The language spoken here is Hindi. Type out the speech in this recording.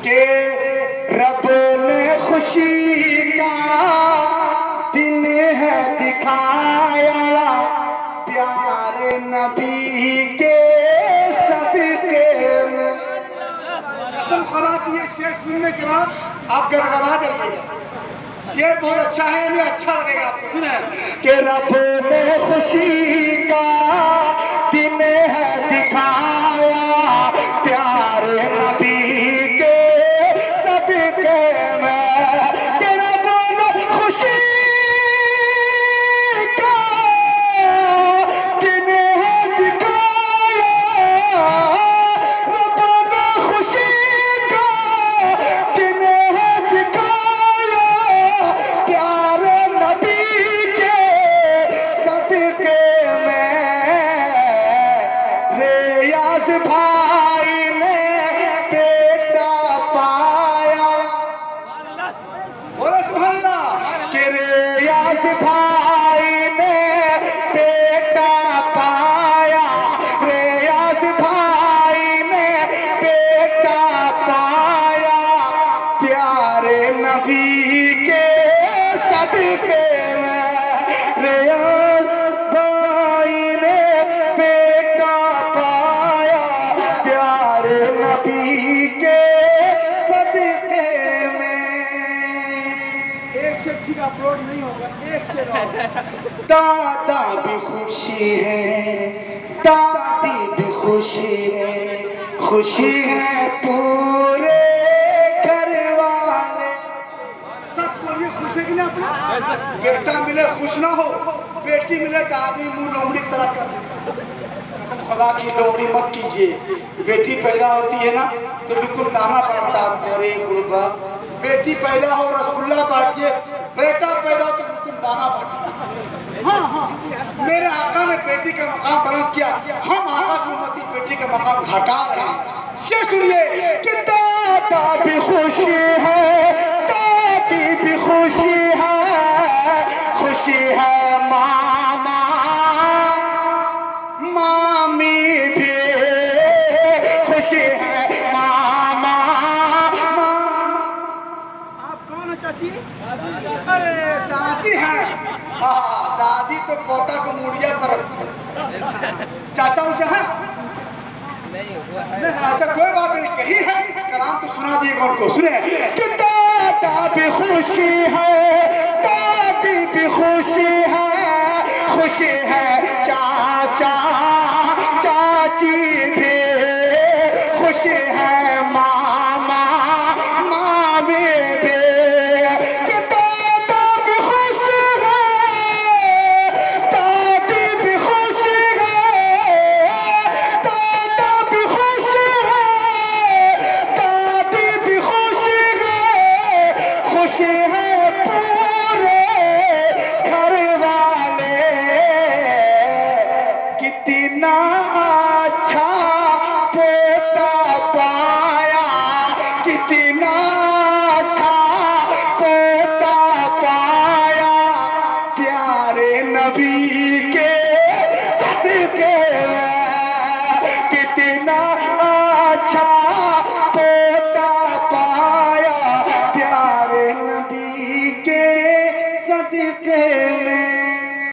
के रब ने खुशी का दिन है दिखाया। प्यारे नबी के सदके में। कसम खुदा की ये शेर सुनने के बाद आप गड़गड़ा जाइएगा शेर बहुत अच्छा है अच्छा लगेगा आपको। सुने। कि रब ने खुशी रेयाज भाई ने बेटा पाया। रेयाज भाई ने बेटा पाया। प्यारे नबी के सदके में रेयाज भाई ने बेटा पाया। प्यारे नबी के एक से ठीक अपलोड नहीं होगा एक से दादा भी खुशी है दादी भी खुशी है खुशी है पूरे घर वाले। सच बोलिए खुश है कि ना अपना? बेटा मिले खुश ना हो बेटी मिले दादी मुँह लोमड़ी तरह कर खुदा की लोमड़ी मत कीजिए। बेटी पैदा होती है ना तो बिल्कुल दाना बांटता है गुड़बा बेटी पैदा हो रसगुल्ला बांटिए बेटा पैदा तो बिल्कुल दाना बांटिए हाँ हाँ। मेरे आका ने बेटी का मकाम बुलंद किया हम आका की उम्मती बेटी का मकाम घटा रहे हैं। शेर सुनिए कि दादा भी खुशी है दादी भी खुशी है खुशी है मामा। मामी भी खुशी है। चाची? अरे दादी है। हाँ दादी तो पोता को मुड़िया पर चाचा उचा है। नहीं, अच्छा कोई बात नहीं कही है? कलाम तो सुना दिए कौन को? सुने। कि दादा भी खुशी है दादी भी खुशी कितना अच्छा पोता पाया कितना अच्छा पोता पाया। प्यारे नबी के सदके